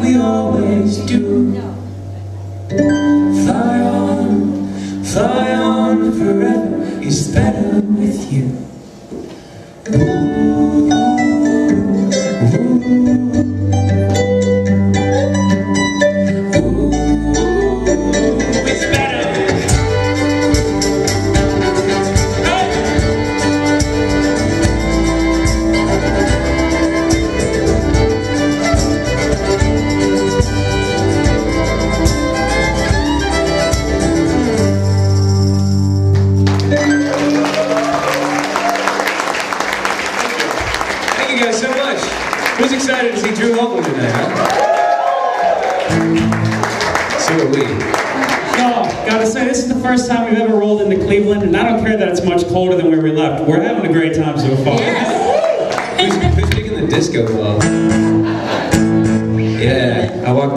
we always do. Fly on, fly on forever is better with you. Guys so much. Who's excited to see Drew Holcomb tonight, huh? So are we. No, gotta say, this is the first time we've ever rolled into Cleveland, and I don't care that it's much colder than where we left. We're having a great time so far. Who's, who's digging the disco ball? Yeah, I walked